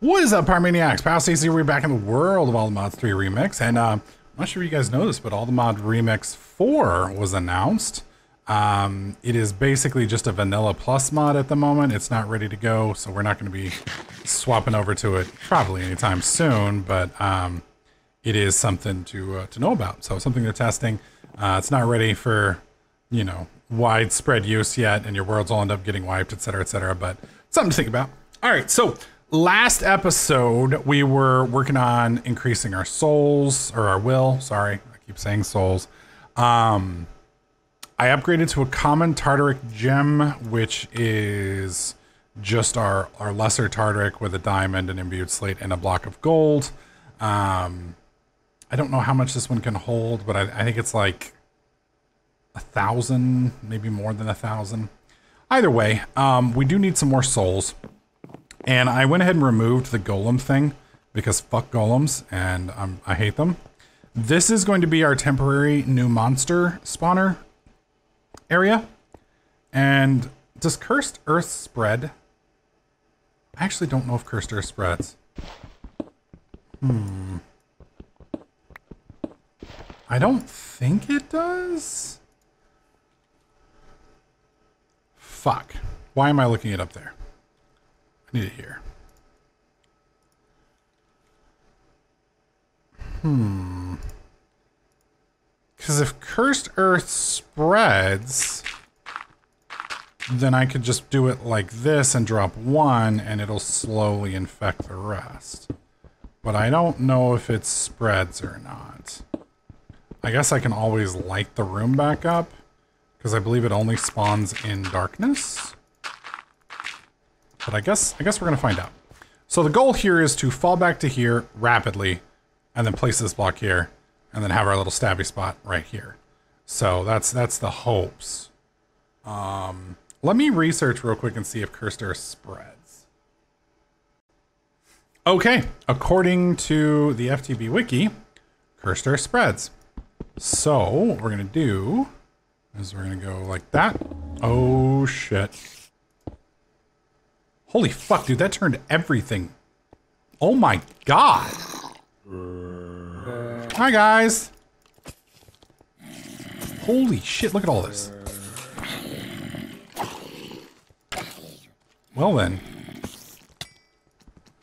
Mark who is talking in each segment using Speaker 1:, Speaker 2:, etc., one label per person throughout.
Speaker 1: What is up, Pyromaniacs? Pyrostasis, we're back in the world of All the Mods 3 Remix. And uh, I'm not sure if you guys know this, but All the Mod Remix 4 was announced. Um, it is basically just a vanilla plus mod at the moment. It's not ready to go, so we're not going to be swapping over to it probably anytime soon, but um, it is something to, uh, to know about. So something they're testing. Uh, it's not ready for, you know, widespread use yet, and your worlds all end up getting wiped, etc., etc., but something to think about. All right, so last episode we were working on increasing our souls or our will. Sorry, I keep saying souls. Um, I upgraded to a common Tartaric gem, which is just our our lesser Tartaric with a diamond, an imbued slate, and a block of gold. Um, I don't know how much this one can hold, but I, I think it's like a thousand, maybe more than a thousand. Either way, um, we do need some more souls. And I went ahead and removed the golem thing because fuck golems and I hate them. This is going to be our temporary new monster spawner area. And does Cursed Earth spread? I actually don't know if Cursed Earth spreads. Hmm. I don't think it does. Fuck. Why am I looking it up there? I need it here. Hmm. Because if Cursed Earth spreads, then I could just do it like this and drop one and it'll slowly infect the rest. But I don't know if it spreads or not. I guess I can always light the room back up because I believe it only spawns in darkness. But I guess I guess we're gonna find out. So the goal here is to fall back to here rapidly and then place this block here and then have our little stabby spot right here. So that's that's the hopes. Um, let me research real quick and see if Cursed Earth spreads. Okay, according to the FTB wiki, Cursed Earth spreads. So what we're gonna do is we're gonna go like that. Oh shit. Holy fuck, dude, that turned everything. Oh my god. Hi guys. Holy shit, look at all this. Well then.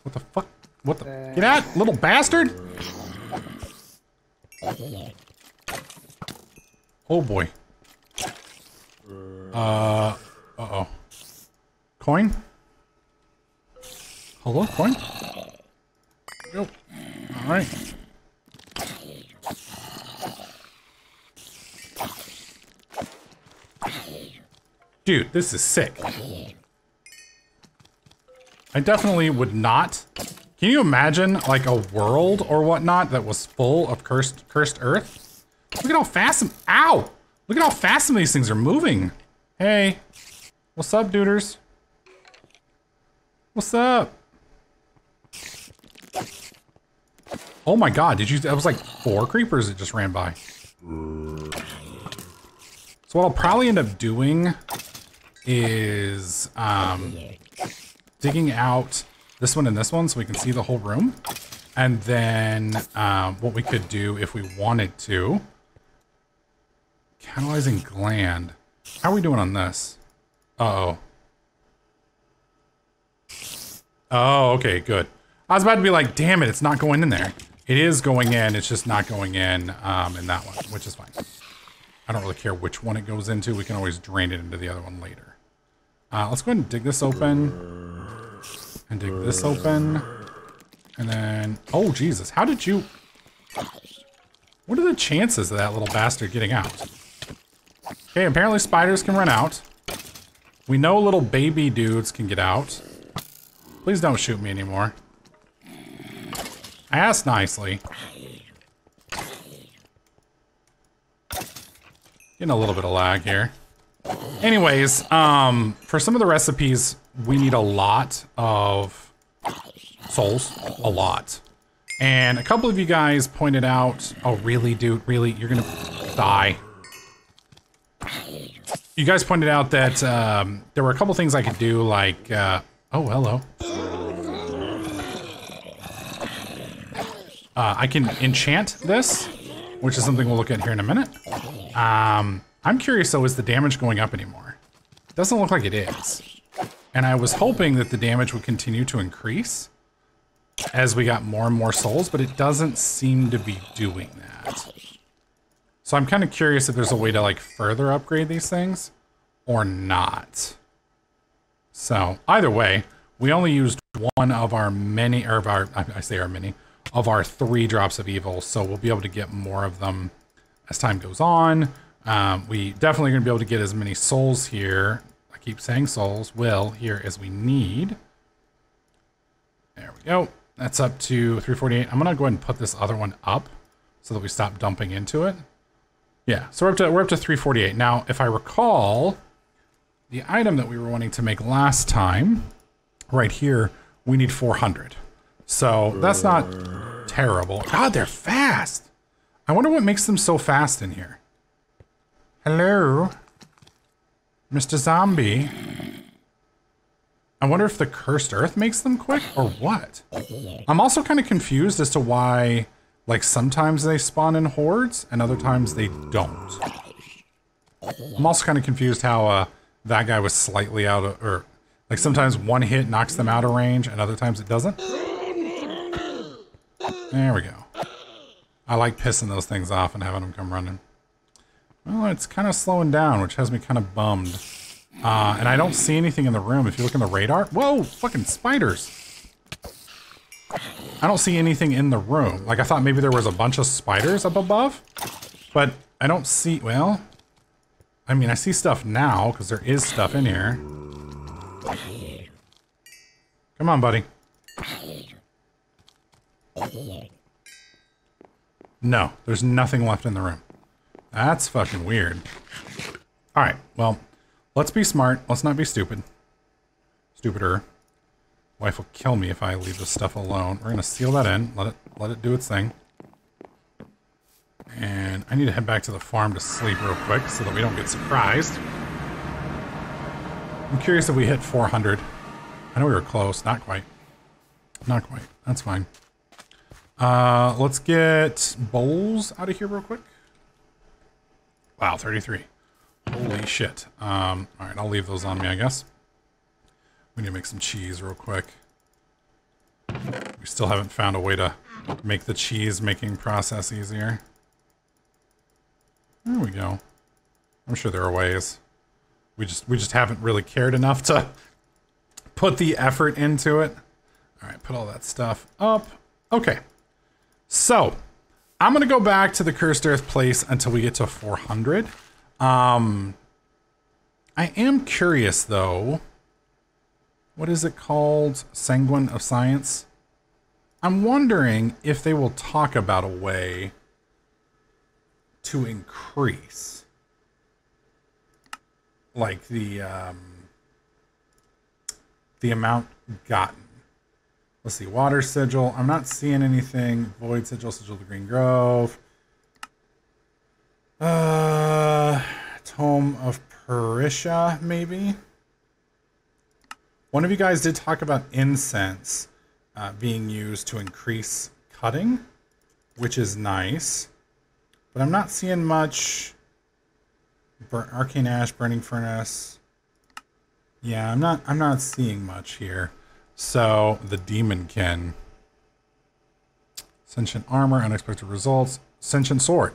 Speaker 1: What the fuck? What the? Get out, little bastard! Oh boy. Uh, uh-oh. Coin? Hello, coin? Nope. Alright. Dude, this is sick. I definitely would not. Can you imagine like a world or whatnot that was full of cursed cursed earth? Look at how fast some ow! Look at how fast some of these things are moving. Hey. What's up, duders? What's up? Oh my god, did you that was like four creepers that just ran by. So what I'll probably end up doing is um, digging out this one and this one so we can see the whole room. And then um, what we could do if we wanted to. Catalyzing gland. How are we doing on this? Uh oh Oh, okay, good. I was about to be like, damn it, it's not going in there. It is going in, it's just not going in um, in that one, which is fine. I don't really care which one it goes into. We can always drain it into the other one later. Uh, let's go ahead and dig this open. And dig this open. And then... Oh, Jesus. How did you... What are the chances of that little bastard getting out? Okay, apparently spiders can run out. We know little baby dudes can get out. Please don't shoot me anymore. Asked nicely. Getting a little bit of lag here. Anyways, um, for some of the recipes, we need a lot of souls. A lot. And a couple of you guys pointed out, oh, really, dude? Really? You're gonna die. You guys pointed out that um, there were a couple things I could do, like, uh, oh, hello. Uh, I can enchant this, which is something we'll look at here in a minute. Um, I'm curious though, is the damage going up anymore? Doesn't look like it is. And I was hoping that the damage would continue to increase as we got more and more souls, but it doesn't seem to be doing that. So I'm kind of curious if there's a way to like further upgrade these things or not. So either way, we only used one of our many, or of our, I say our many, of our three drops of evil. So we'll be able to get more of them as time goes on. Um, we definitely going to be able to get as many souls here. I keep saying souls, will here as we need. There we go. That's up to 348. I'm going to go ahead and put this other one up so that we stop dumping into it. Yeah, so we're up to, we're up to 348. Now, if I recall, the item that we were wanting to make last time, right here, we need 400. So that's not terrible. God, they're fast. I wonder what makes them so fast in here. Hello? Mr. Zombie? I wonder if the cursed earth makes them quick or what? I'm also kind of confused as to why, like, sometimes they spawn in hordes and other times they don't. I'm also kind of confused how uh, that guy was slightly out of, or like sometimes one hit knocks them out of range and other times it doesn't. There we go. I like pissing those things off and having them come running. Well, it's kind of slowing down, which has me kind of bummed. Uh, and I don't see anything in the room. If you look in the radar, whoa, fucking spiders. I don't see anything in the room. Like I thought maybe there was a bunch of spiders up above, but I don't see, well, I mean, I see stuff now because there is stuff in here. Come on, buddy. No, there's nothing left in the room. That's fucking weird. All right, well, Let's be smart. Let's not be stupid. Stupider. Wife will kill me if I leave this stuff alone. We're gonna seal that in. Let it let it do its thing. And I need to head back to the farm to sleep real quick so that we don't get surprised. I'm curious if we hit 400. I know we were close. Not quite. Not quite. That's fine. Uh, let's get bowls out of here real quick. Wow, 33. Holy shit. Um, all right, I'll leave those on me, I guess. We need to make some cheese real quick. We still haven't found a way to make the cheese making process easier. There we go. I'm sure there are ways. We just we just haven't really cared enough to put the effort into it. All right, put all that stuff up. Okay. So, I'm going to go back to the Cursed Earth place until we get to 400. Um, I am curious though. What is it called? Sanguine Scientiem? I'm wondering if they will talk about a way to increase like the um, the amount gotten. Let's see, water sigil. I'm not seeing anything. Void sigil, sigil the Green Grove. Uh, Tome of Peritia, maybe? One of you guys did talk about incense uh, being used to increase cutting, which is nice. But I'm not seeing much Bur Arcane Ash, Burning Furnace. Yeah, I'm not I'm not seeing much here. So the Demonkin. Sentient armor, unexpected results. Sentient sword.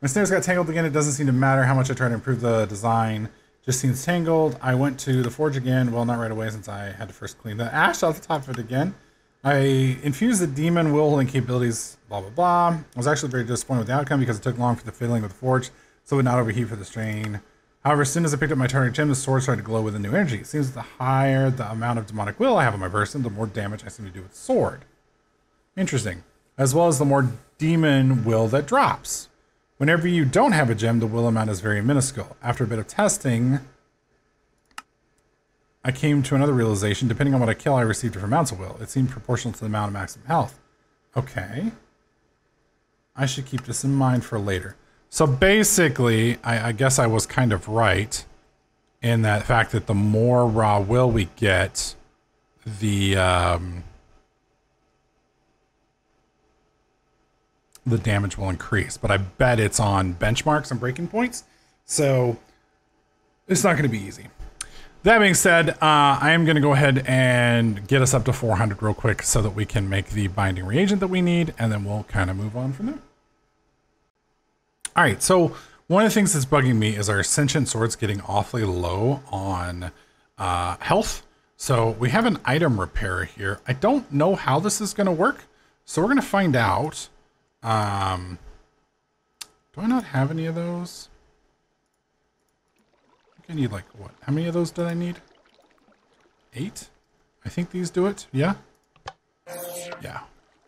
Speaker 1: My snares got tangled again. It doesn't seem to matter how much I try to improve the design. Just seems tangled. I went to the forge again. Well, not right away since I had to first clean the ash off the top of it again. I infused the demon will and capabilities, blah, blah, blah. I was actually very disappointed with the outcome because it took long for the fiddling with the forge, so it would not overheat for the strain. However, as soon as I picked up my Tartaric gem, the sword started to glow with a new energy. It seems that the higher the amount of demonic will I have on my person, the more damage I seem to do with the sword. Interesting. As well as the more demon will that drops. Whenever you don't have a gem, the will amount is very minuscule. After a bit of testing, I came to another realization. Depending on what I kill, I receive different amounts of will. It seemed proportional to the amount of maximum health. Okay. I should keep this in mind for later. So basically, I, I guess I was kind of right in that fact that the more raw will we get, the um, the damage will increase. But I bet it's on benchmarks and breaking points. So it's not going to be easy. That being said, uh, I am going to go ahead and get us up to 400 real quick so that we can make the binding reagent that we need, and then we'll kind of move on from there. All right, so one of the things that's bugging me is our Sentient Sword's getting awfully low on uh, health. So we have an item repair here. I don't know how this is going to work, so we're going to find out. Um, do I not have any of those? I need like, what? How many of those did I need? Eight? I think these do it. Yeah? Yeah.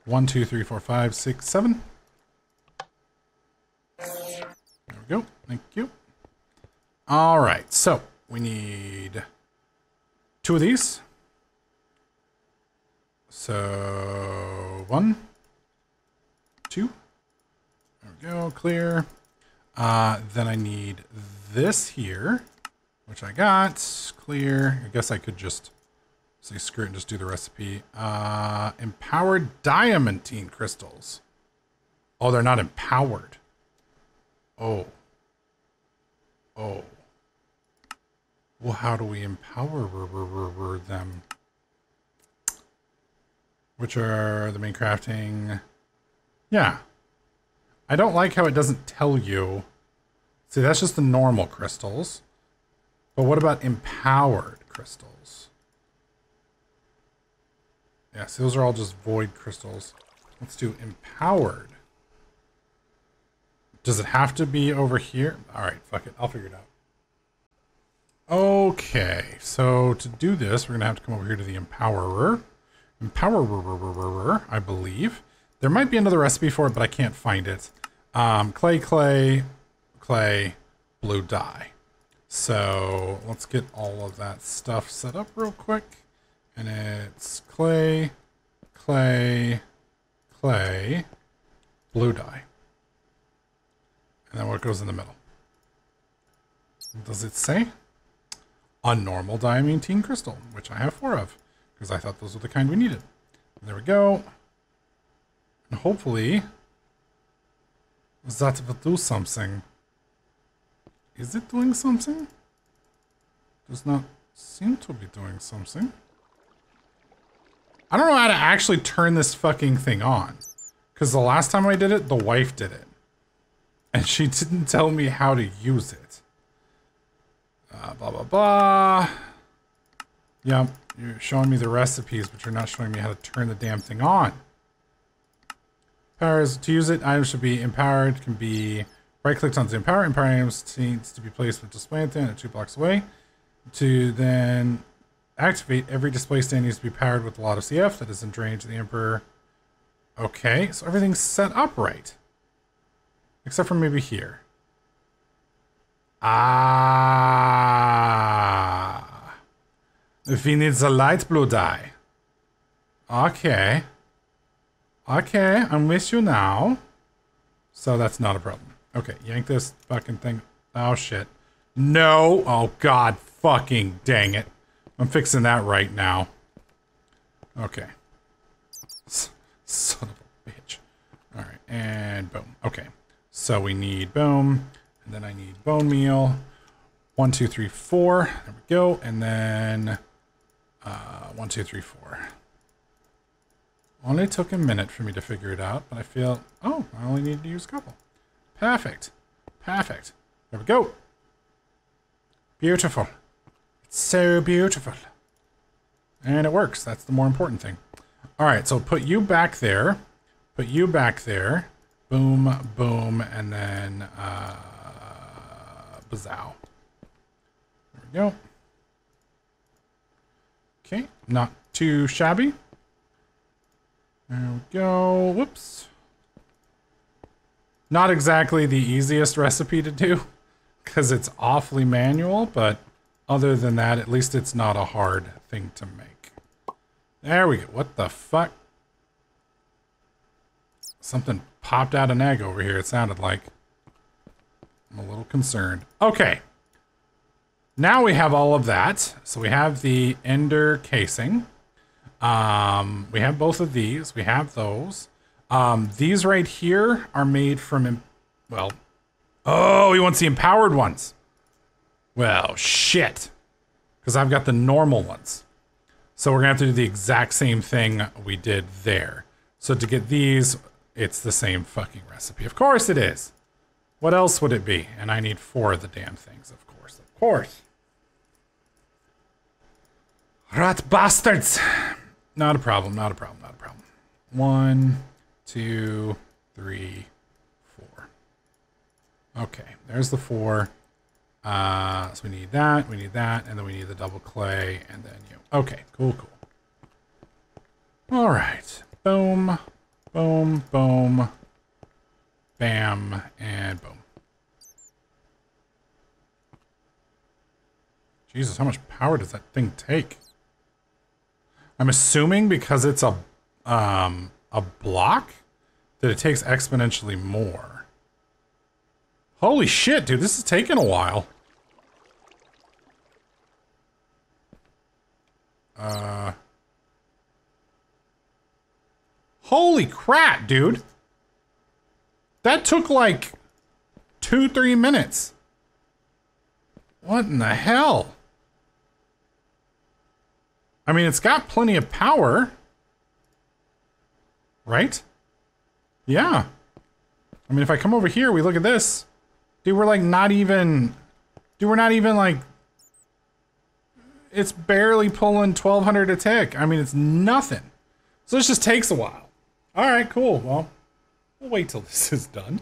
Speaker 1: One, two, three, four, five, six, seven. Thank you. All right. So we need two of these. So one, two. There we go. Clear. Uh, then I need this here which I got. Clear. I guess I could just say screw it and just do the recipe. Uh, empowered diamantine crystals. Oh, they're not empowered. Oh. Oh. Well, how do we empower them? Which are the main crafting? Yeah. I don't like how it doesn't tell you. See, that's just the normal crystals. But what about empowered crystals? Yes, those are all just void crystals. Let's do empowered. Does it have to be over here? All right, fuck it. I'll figure it out. Okay, so to do this, we're going to have to come over here to the empowerer. Empowerer, I believe. There might be another recipe for it, but I can't find it. Um, clay, clay, clay, blue dye. So let's get all of that stuff set up real quick. And it's clay, clay, clay, blue dye. And then what goes in the middle? Does it say? A normal diamantine crystal, which I have four of, because I thought those were the kind we needed. There we go. And hopefully, that will do something. Is it doing something? Does not seem to be doing something. I don't know how to actually turn this fucking thing on. Because the last time I did it, the wife did it. And she didn't tell me how to use it. Uh, blah, blah, blah. Yep, you're showing me the recipes, but you're not showing me how to turn the damn thing on. Powers, to use it, items should be empowered, can be Right clicked on the empower. Empower items needs to be placed with display antenna two blocks away. To then activate, every display stand needs to be powered with a lot of CF that isn't drained to the Empowerer. Okay, so everything's set up right. Except for maybe here. Ah. If he needs a light blue dye. Okay. Okay, I'm with you now. So that's not a problem. Okay, yank this fucking thing. Oh, shit. No. Oh, God fucking dang it. I'm fixing that right now. Okay. Son of a bitch. All right, and boom. Okay, so we need boom, and then I need bone meal. One, two, three, four. There we go. And then uh, one, two, three, four. Only took a minute for me to figure it out, but I feel, oh, I only need to use a couple. Perfect. Perfect. There we go. Beautiful. It's so beautiful. And it works. That's the more important thing. All right, so put you back there. Put you back there. Boom, boom, and then uh, bazow. There we go. Okay, not too shabby. There we go. Whoops. Not exactly the easiest recipe to do because it's awfully manual, but other than that, at least it's not a hard thing to make. There we go. What the fuck? Something popped out an egg over here, it sounded like. I'm a little concerned. Okay. Now we have all of that. So we have the ender casing. Um, we have both of these. We have those. Um, these right here are made from, well, oh, he wants the empowered ones. Well, shit. Because I've got the normal ones. So we're going to have to do the exact same thing we did there. So to get these, it's the same fucking recipe. Of course it is. What else would it be? And I need four of the damn things, of course. Of course. Rat bastards. Not a problem, not a problem, not a problem. One, two, three, four. Okay, there's the four. Uh, so we need that, we need that, and then we need the double clay, and then you. Okay, cool, cool. All right. Boom, boom, boom, bam, and boom. Jesus, how much power does that thing take? I'm assuming because it's a um, a block that it takes exponentially more. Holy shit, dude, this is taking a while. Uh Holy crap, dude. That took like two, three minutes. What in the hell? I mean, it's got plenty of power. Right? Yeah. I mean, if I come over here, we look at this. Dude, we're like not even... Dude, we're not even like... It's barely pulling 1200 a tick. I mean, it's nothing. So this just takes a while. All right, cool. Well, we'll wait till this is done.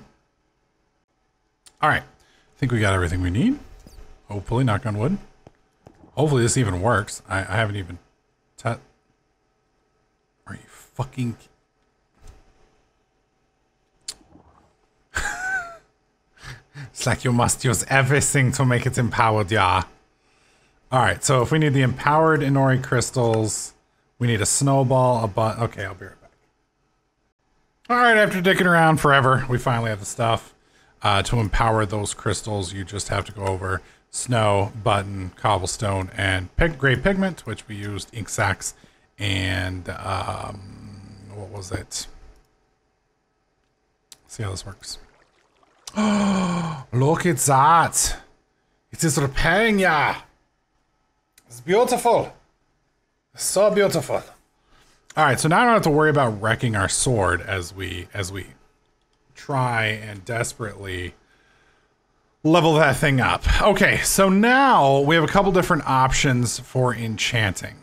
Speaker 1: All right. I think we got everything we need. Hopefully, knock on wood. Hopefully this even works. I, I haven't even... Are you fucking... it's like you must use everything to make it empowered, yeah. Alright, so if we need the empowered Enori crystals, we need a snowball, a but. Okay, I'll be right back. Alright, after dicking around forever, we finally have the stuff. Uh, to empower those crystals, you just have to go over snow, button, cobblestone, and pig gray pigment, which we used ink sacks and um, what was it? Let's see how this works. Look at that! It is repairing ya. It's beautiful. So beautiful. All right, so now I don't have to worry about wrecking our sword as we as we try and desperately level that thing up. Okay, so now we have a couple different options for enchanting.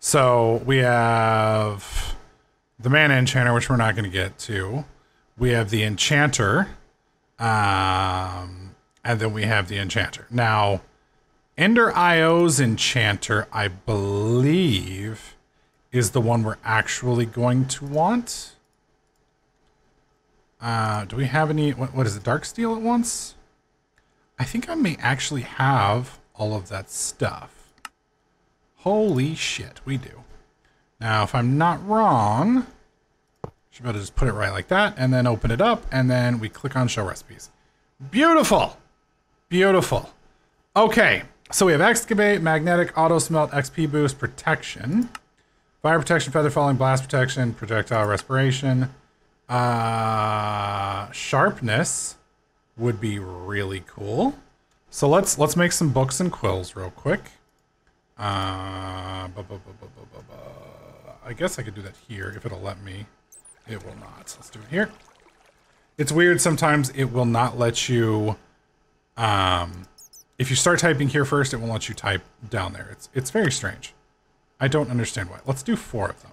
Speaker 1: So we have the mana enchanter, which we're not going to get to. We have the enchanter, um, and then we have the enchanter. Now, Ender IO's enchanter, I believe, is the one we're actually going to want. Uh, do we have any? What, what is it? Dark steel at once? I think I may actually have all of that stuff. Holy shit, we do. Now, if I'm not wrong, should be able to just put it right like that and then open it up and then we click on show recipes. Beautiful. Beautiful. Okay, so we have excavate, magnetic, auto smelt, XP boost, protection, fire protection, feather falling, blast protection, projectile respiration, uh, sharpness, would be really cool. So let's let's make some books and quills real quick. Uh, bu -bu -bu I guess I could do that here if it'll let me. It will not. Let's do it here. It's weird sometimes it will not let you um if you start typing here first, it won't let you type down there. It's it's very strange. I don't understand why. Let's do four of them.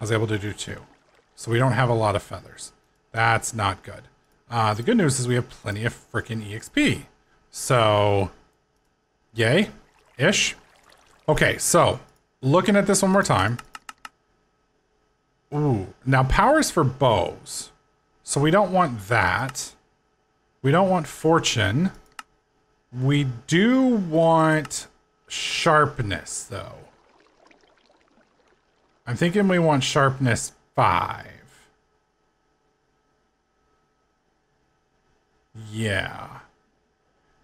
Speaker 1: I was able to do two. So we don't have a lot of feathers. That's not good. Uh, the good news is we have plenty of freaking EXP. So, yay, ish. Okay, so looking at this one more time. Ooh, now powers for bows. So we don't want that. We don't want fortune. We do want sharpness, though. I'm thinking we want sharpness 5. Yeah.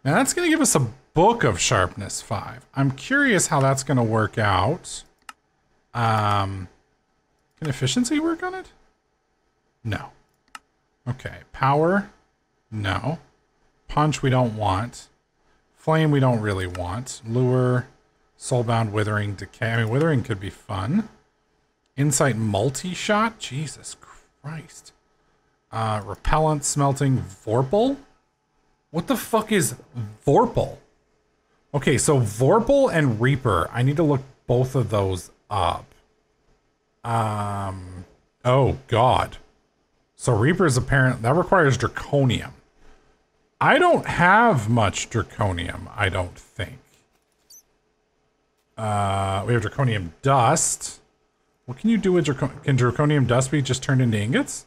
Speaker 1: Now that's going to give us a book of sharpness 5. I'm curious how that's going to work out. Um, can efficiency work on it? No. Okay. Power? No. Punch we don't want. Flame we don't really want. Lure, Soulbound, Withering, Decay. I mean, Withering could be fun. Insight multi-shot? Jesus Christ. Uh, repellent, Smelting, Vorpal? What the fuck is Vorpal? Okay, so Vorpal and Reaper. I need to look both of those up. Um, oh god. So Reaper is apparent that requires Draconium. I don't have much Draconium, I don't think. Uh, we have Draconium Dust. What can you do with Draconium? Can Draconium Dust be just turned into ingots?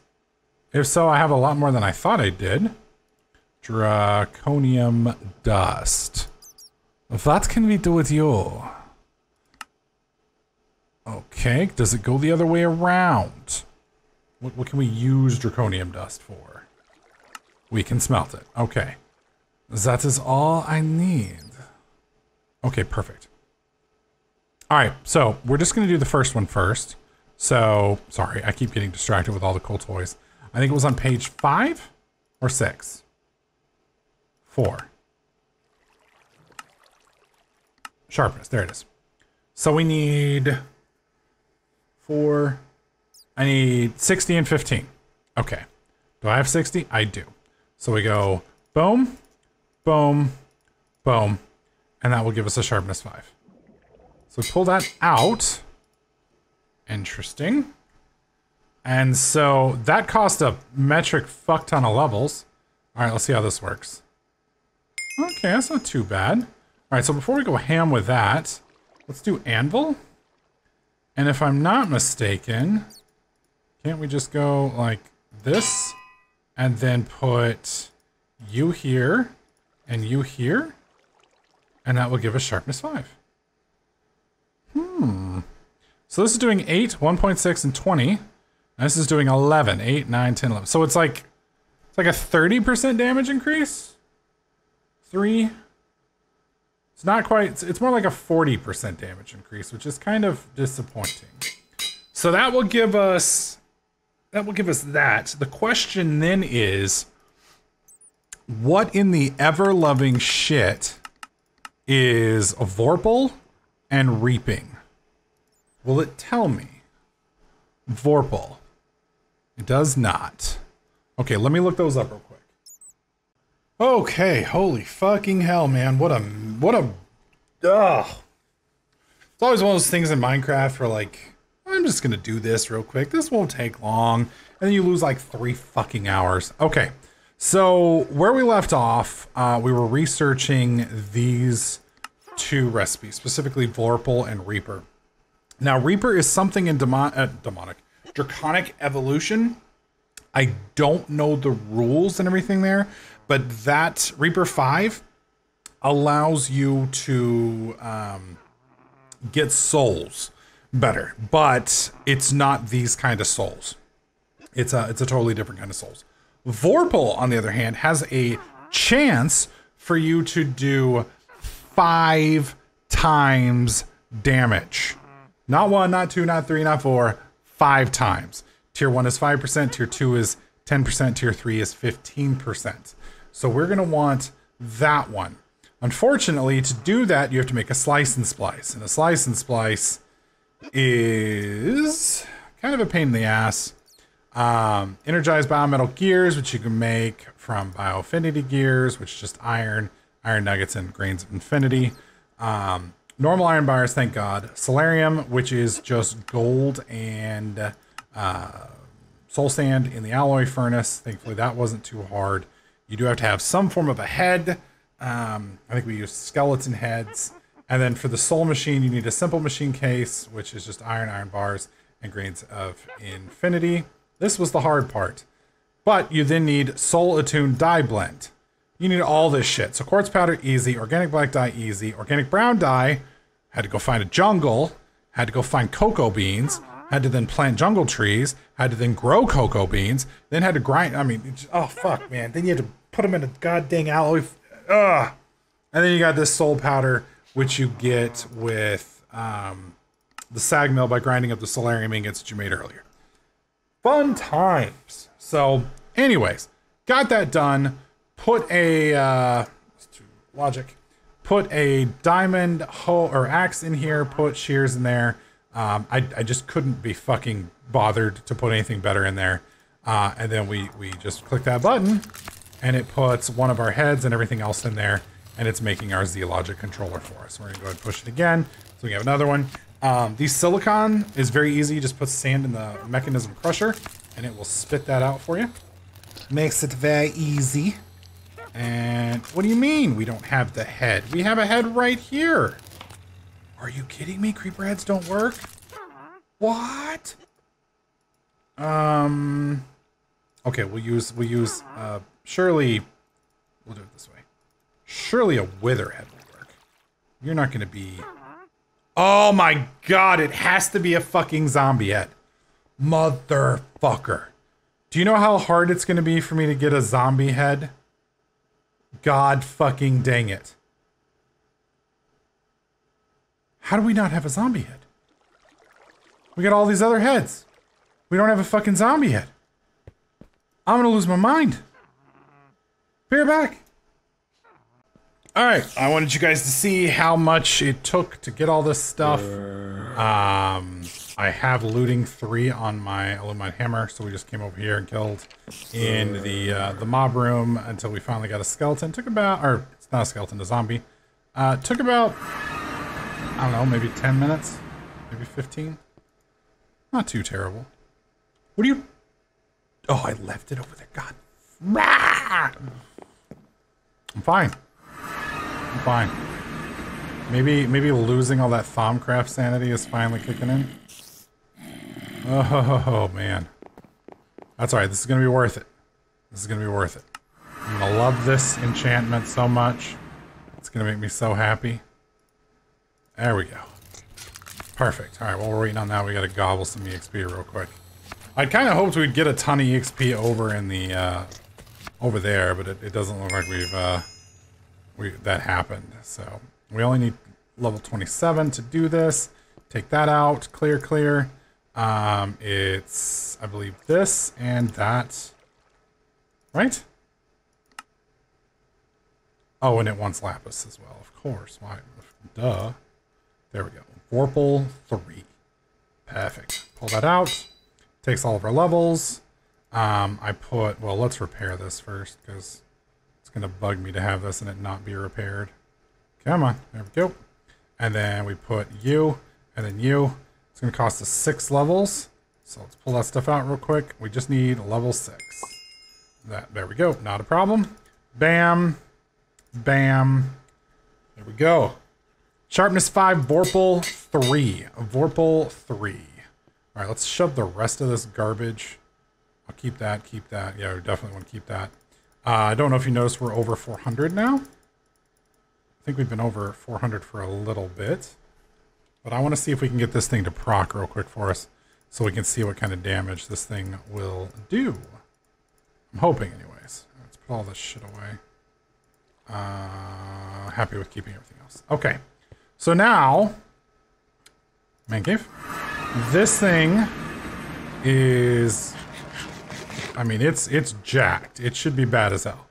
Speaker 1: If so, I have a lot more than I thought I did. Draconium Dust. What can we do with you? Okay, does it go the other way around? What, what can we use Draconium Dust for? We can smelt it. Okay. That is all I need. Okay, perfect. All right, so we're just going to do the first one first. So, sorry, I keep getting distracted with all the cool toys. I think it was on page five or six. Four. Sharpness, there it is. So we need four. I need 60 and 15. Okay. Do I have 60? I do. So we go boom, boom, boom, and that will give us a sharpness 5. So pull that out. Interesting. And so that cost a metric fuck ton of levels. All right, let's see how this works. Okay, that's not too bad. All right, so before we go ham with that, let's do anvil. And if I'm not mistaken, can't we just go like this and then put you here and you here? And that will give us sharpness 5. Hmm. So this is doing 8, 1.6, and 20. And this is doing 11, 8, 9, 10, 11. So it's like, it's like a 30% damage increase? 3. It's not quite, it's, it's more like a 40% damage increase, which is kind of disappointing. So that will give us, that will give us that. The question then is, what in the ever-loving shit is a Vorpal and Reaping? Will it tell me? Vorpal. It does not. Okay, let me look those up real quick. Okay, holy fucking hell, man. What a what a ugh. It's always one of those things in Minecraft where like I'm just gonna do this real quick. This won't take long. And then you lose like three fucking hours. Okay. So where we left off, uh, we were researching these two recipes, specifically Vorpal and Reaper. Now, Reaper is something in demon- uh, demonic, draconic evolution. I don't know the rules and everything there, but that Reaper 5 allows you to um, get souls better, but it's not these kind of souls. It's a it's a totally different kind of souls. Vorpal, on the other hand, has a chance for you to do five times damage. Not one, not two, not three, not four, five times. Tier one is 5%, tier two is 10%, tier three is 15%. So we're going to want that one. Unfortunately, to do that, you have to make a slice and splice. And a slice and splice is kind of a pain in the ass. Um, energized bimetal gears, which you can make from bioaffinity gears, which is just iron, iron nuggets, and grains of infinity. Um, normal iron bars, thank God. Soularium, which is just gold and uh, soul sand in the alloy furnace. Thankfully, that wasn't too hard. You do have to have some form of a head. Um, I think we use skeleton heads. And then for the soul machine, you need a simple machine case, which is just iron, iron bars, and grains of infinity. This was the hard part. But you then need soul attuned dye blend. You need all this shit. So quartz powder, easy. Organic black dye, easy. Organic brown dye, had to go find a jungle. Had to go find cocoa beans. Had to then plant jungle trees. Had to then grow cocoa beans. Then had to grind. I mean, oh fuck, man. Then you had to put them in a goddamn alloy. Ugh. And then you got this soul powder, which you get with um, the sag mill by grinding up the soularium ingots that you made earlier. Fun times. So, anyways, got that done. Put a uh, logic. Put a diamond hoe or axe in here. Put shears in there. Um, I, I just couldn't be fucking bothered to put anything better in there. Uh, and then we we just click that button, and it puts one of our heads and everything else in there, and it's making our Z Logic controller for us. We're gonna go ahead and push it again. So we have another one. Um, the silicon is very easy. You just put sand in the Mekanism crusher, and it will spit that out for you. Makes it very easy. And what do you mean we don't have the head? We have a head right here. Are you kidding me? Creeper heads don't work? What? Um. Okay, we'll use we'll use uh surely we'll do it this way. Surely a wither head will work. You're not gonna be Oh my god, it has to be a fucking zombie head. Motherfucker. Do you know how hard it's gonna be for me to get a zombie head? God fucking dang it. How do we not have a zombie head? We got all these other heads. We don't have a fucking zombie head. I'm gonna lose my mind. Be right back. Alright, I wanted you guys to see how much it took to get all this stuff. Um, I have looting 3 on my Aluminite hammer, so we just came over here and killed in the uh, the mob room until we finally got a skeleton. Took about, or it's not a skeleton, a zombie. Uh, took about, I don't know, maybe 10 minutes, maybe 15. Not too terrible. What do you... Oh, I left it over there. God. I'm fine. I'm fine. Maybe maybe losing all that Thaumcraft sanity is finally kicking in. Oh, man. That's alright. This is going to be worth it. This is going to be worth it. I'm going to love this enchantment so much. It's going to make me so happy. There we go. Perfect. Alright, while we're waiting on that, we got to gobble some EXP real quick. I kind of hoped we'd get a ton of EXP over in the, uh, over there, but it, it doesn't look like we've, uh, we, that happened. So we only need level 27 to do this. Take that out, clear, clear. Um, it's, I believe this and that, right? Oh, and it wants lapis as well, of course. Why? Duh. There we go. Vorpal 3. Perfect. Pull that out. Takes all of our levels. Um, I put, well, let's repair this first because it's going to bug me to have this and it not be repaired. Come on. There we go. And then we put you and then you. It's going to cost us six levels. So let's pull that stuff out real quick. We just need level six. That There we go. Not a problem. Bam. Bam. There we go. Sharpness 5, Vorpal 3. Vorpal 3. All right, let's shove the rest of this garbage. I'll keep that, keep that. Yeah, we definitely want to keep that. Uh, I don't know if you noticed we're over 400 now. I think we've been over 400 for a little bit. But I want to see if we can get this thing to proc real quick for us so we can see what kind of damage this thing will do. I'm hoping anyways. Let's put all this shit away. Uh, happy with keeping everything else. Okay. So now, man cave. This thing is, I mean, it's it's jacked. It should be bad as hell.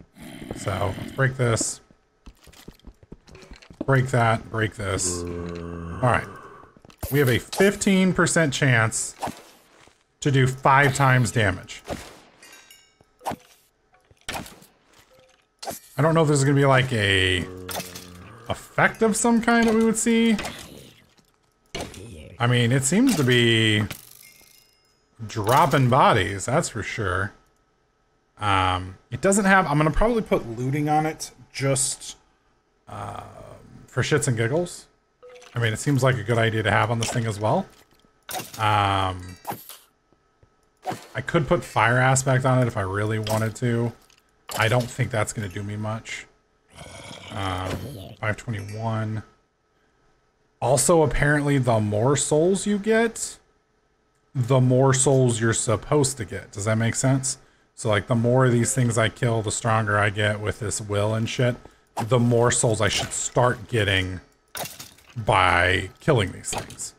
Speaker 1: So let's break this. Break that. Break this. All right. We have a 15% chance to do five times damage. I don't know if there's going to be like a effect of some kind that we would see. I mean, it seems to be dropping bodies, that's for sure. Um, it doesn't have, I'm going to probably put looting on it just uh, for shits and giggles. I mean, it seems like a good idea to have on this thing as well. Um, I could put fire aspect on it if I really wanted to. I don't think that's going to do me much. Um, 521. Also, apparently, the more souls you get, the more souls you're supposed to get. Does that make sense? So, like, the more of these things I kill, the stronger I get with this will and shit. The more souls I should start getting by killing these things.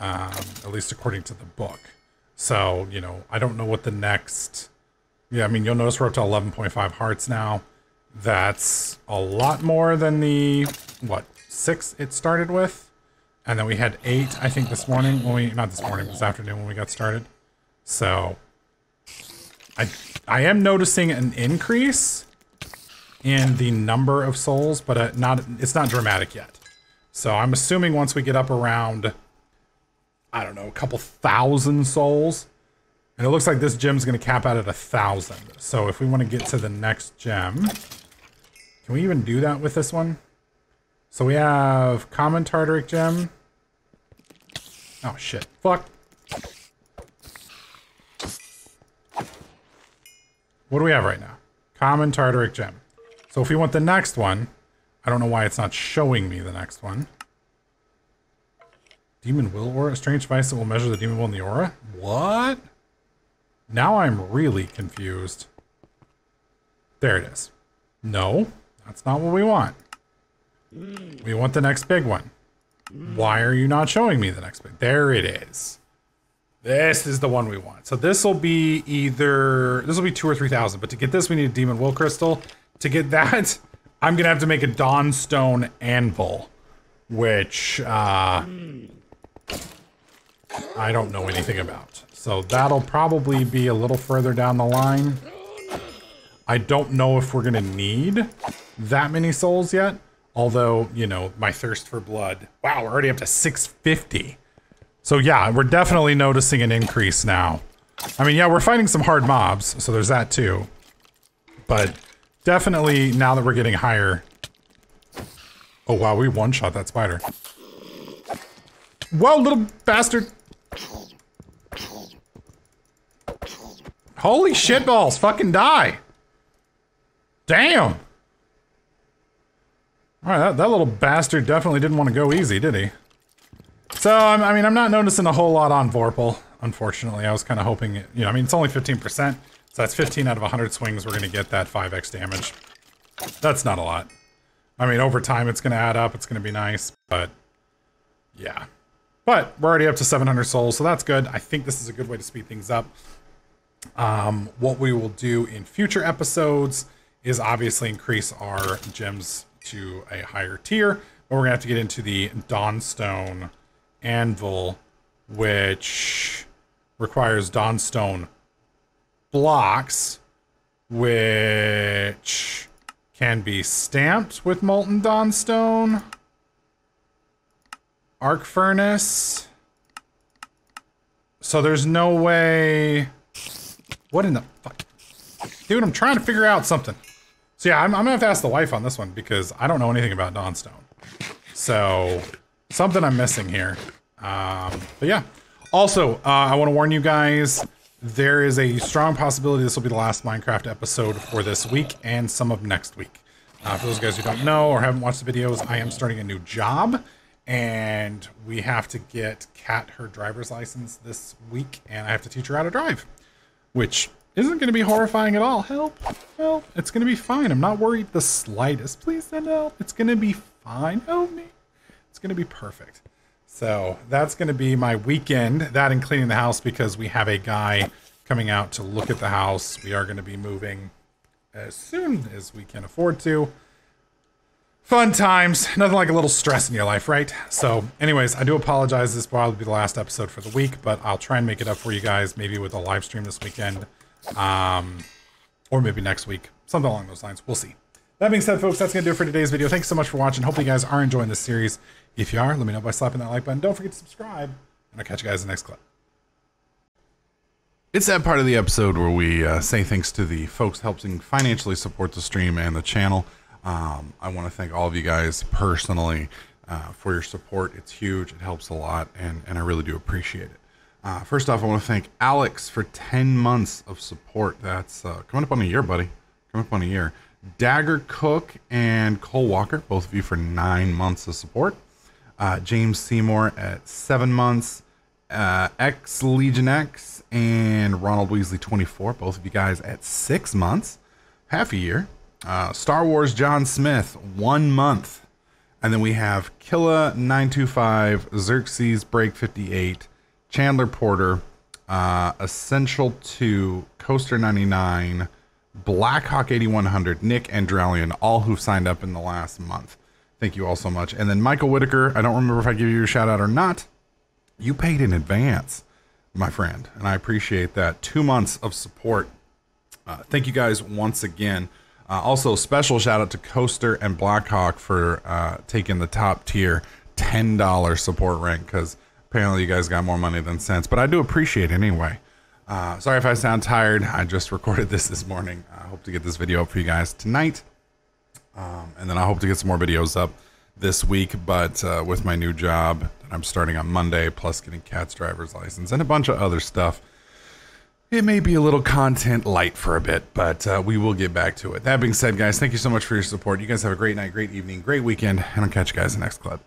Speaker 1: Um, at least according to the book. So, you know, I don't know what the next. Yeah, I mean, you'll notice we're up to 11.5 hearts now. That's a lot more than the, what, six it started with? And then we had eight, I think, this morning when we, not this morning, this afternoon when we got started. So, I, I am noticing an increase in the number of souls, but uh, not, it's not dramatic yet. So I'm assuming once we get up around I don't know, a couple thousand souls. And it looks like this gem's going to cap out at a thousand. So if we want to get to the next gem, can we even do that with this one? So we have common Tartaric gem. Oh shit. Fuck. What do we have right now? Common Tartaric gem. So if we want the next one, I don't know why it's not showing me the next one. Demon Will Aura? A strange device that will measure the Demon Will in the aura? What? Now I'm really confused. There it is. No, that's not what we want. We want the next big one. Why are you not showing me the next big? There it is. This is the one we want. So this will be either, this will be two or 3,000. But to get this, we need a Demon Will Crystal. To get that, I'm going to have to make a Dawnstone Anvil. Which, uh, I don't know anything about. So that'll probably be a little further down the line. I don't know if we're going to need that many souls yet. Although, you know, my thirst for blood. Wow, we're already up to 650. So yeah, we're definitely noticing an increase now. I mean, yeah, we're fighting some hard mobs, so there's that too. But definitely now that we're getting higher... Oh wow, we one-shot that spider. Whoa, little bastard! Holy shitballs, fucking die. Damn. Alright, that, that little bastard definitely didn't want to go easy, did he? So, I mean, I'm not noticing a whole lot on Vorpal, unfortunately. I was kind of hoping, it, you know, I mean, it's only 15%, so that's 15 out of 100 swings we're going to get that 5x damage. That's not a lot. I mean, over time, it's going to add up. It's going to be nice, but yeah. But we're already up to 700 souls, so that's good. I think this is a good way to speed things up. Um, what we will do in future episodes is obviously increase our gems to a higher tier. But we're going to have to get into the Dawnstone Anvil, which requires Dawnstone blocks, which can be stamped with Molten Dawnstone. Arc Furnace. So there's no way... What in the fuck? Dude, I'm trying to figure out something. So yeah, I'm, I'm, gonna have to ask the wife on this one because I don't know anything about Dawnstone. So something I'm missing here. Um, but yeah. Also, uh, I want to warn you guys, there is a strong possibility this will be the last Minecraft episode for this week and some of next week. Uh, for those guys who don't know or haven't watched the videos, I am starting a new job and we have to get Kat her driver's license this week and I have to teach her how to drive which isn't going to be horrifying at all. Help, help. It's going to be fine. I'm not worried the slightest. Please send help. It's going to be fine. Help me. It's going to be perfect. So that's going to be my weekend, that and cleaning the house because we have a guy coming out to look at the house. We are going to be moving as soon as we can afford to. Fun times. Nothing like a little stress in your life, right? So, anyways, I do apologize. This will probably be the last episode for the week, but I'll try and make it up for you guys, maybe with a live stream this weekend, um, or maybe next week. Something along those lines. We'll see. That being said, folks, that's going to do it for today's video. Thanks so much for watching. Hopefully, you guys are enjoying this series. If you are, let me know by slapping that like button. Don't forget to subscribe, and I'll catch you guys in the next clip. It's that part of the episode where we uh, say thanks to the folks helping financially support the stream and the channel. Um, I want to thank all of you guys personally uh, for your support. It's huge. It helps a lot, and, and I really do appreciate it. Uh, first off, I want to thank Alex for 10 months of support. That's uh, coming up on a year, buddy. Coming up on a year. Dagger Cook and Cole Walker, both of you for nine months of support. Uh, James Seymour at seven months. Uh, X Legion X and Ronald Weasley 24, both of you guys at six months, half a year. Uh, Star Wars John Smith, one month. And then we have Killa 925, Xerxes Break 58, Chandler Porter,
Speaker 2: uh, Essential 2, Coaster 99, Blackhawk 8100, Nick Andralian, all who've signed up in the last month. Thank you all so much. And then Michael Whitaker, I don't remember if I give you a shout out or not. You paid in advance, my friend, and I appreciate that. Two months of support. Uh, thank you guys once again. Uh, also, special shout out to Coaster and Blackhawk for uh, taking the top tier $10 support rank because apparently you guys got more money than sense, but I do appreciate it anyway. Uh, sorry if I sound tired. I just recorded this this morning. I hope to get this video up for you guys tonight. Um, and then I hope to get some more videos up this week. But uh, with my new job that I'm starting on Monday, plus getting Cat's driver's license and a bunch of other stuff, it may be a little content light for a bit, but uh, we will get back to it. That being said, guys, thank you so much for your support. You guys have a great night, great evening, great weekend, and I'll catch you guys in the next clip.